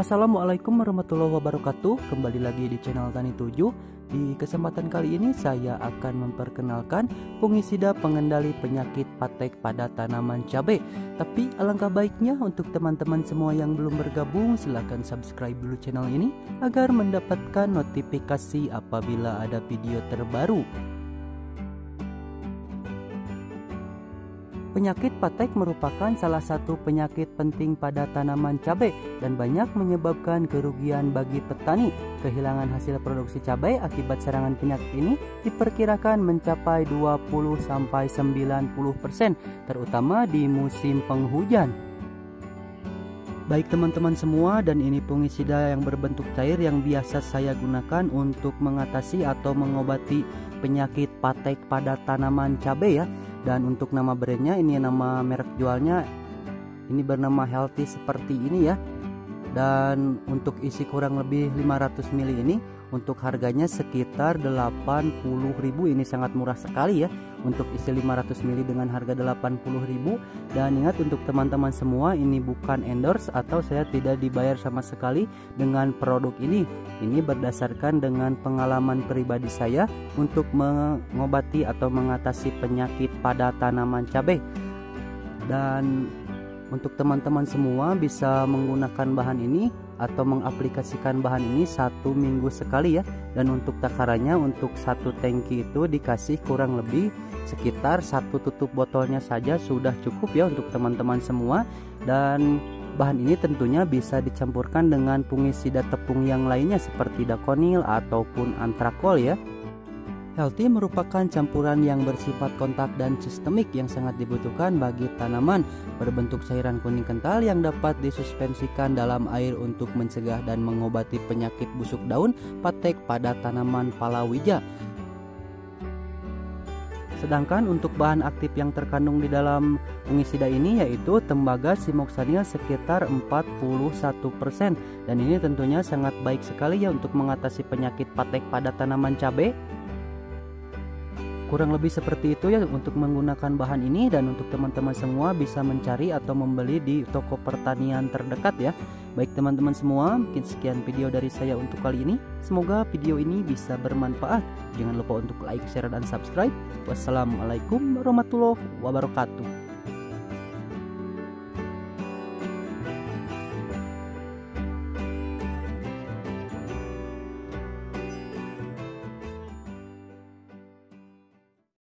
Assalamualaikum warahmatullahi wabarakatuh. Kembali lagi di channel Tani 7 Di kesempatan kali ini saya akan memperkenalkan Fungisida pengendali penyakit patek pada tanaman cabai. Tapi alangkah baiknya untuk teman-teman semua yang belum bergabung Silahkan subscribe dulu channel ini Agar mendapatkan notifikasi apabila ada video terbaru Penyakit patek merupakan salah satu penyakit penting pada tanaman cabai dan banyak menyebabkan kerugian bagi petani. Kehilangan hasil produksi cabai akibat serangan penyakit ini diperkirakan mencapai 20 90%, terutama di musim penghujan. Baik teman-teman semua dan ini fungisida yang berbentuk cair yang biasa saya gunakan untuk mengatasi atau mengobati penyakit patek pada tanaman cabai ya dan untuk nama brandnya ini nama merek jualnya ini bernama healthy seperti ini ya. Dan untuk isi kurang lebih 500 ml ini untuk harganya sekitar 80.000 ini sangat murah sekali ya. Untuk isi 500 ml dengan harga 80.000 dan ingat untuk teman-teman semua ini bukan endorse atau saya tidak dibayar sama sekali dengan produk ini. Ini berdasarkan dengan pengalaman pribadi saya untuk mengobati atau mengatasi penyakit pada tanaman cabai. Dan untuk teman-teman semua bisa menggunakan bahan ini atau mengaplikasikan bahan ini satu minggu sekali ya. Dan untuk takarannya untuk satu tangki itu dikasih kurang lebih sekitar satu tutup botolnya saja sudah cukup ya untuk teman-teman semua. Dan bahan ini tentunya bisa dicampurkan dengan fungisida tepung yang lainnya seperti dakonil ataupun antrakol ya Healthy merupakan campuran yang bersifat kontak dan sistemik yang sangat dibutuhkan bagi tanaman. Berbentuk cairan kuning kental yang dapat disuspensikan dalam air untuk mencegah dan mengobati penyakit busuk daun patek pada tanaman palawija. Sedangkan untuk bahan aktif yang terkandung di dalam fungisida ini yaitu tembaga simoksanil sekitar 41% dan ini tentunya sangat baik sekali ya untuk mengatasi penyakit patek pada tanaman cabai kurang lebih seperti itu ya untuk menggunakan bahan ini dan untuk teman-teman semua bisa mencari atau membeli di toko pertanian terdekat ya. Baik teman-teman semua mungkin sekian video dari saya untuk kali ini. Semoga video ini bisa bermanfaat. Jangan lupa untuk like share dan subscribe. Wassalamualaikum warahmatullahi wabarakatuh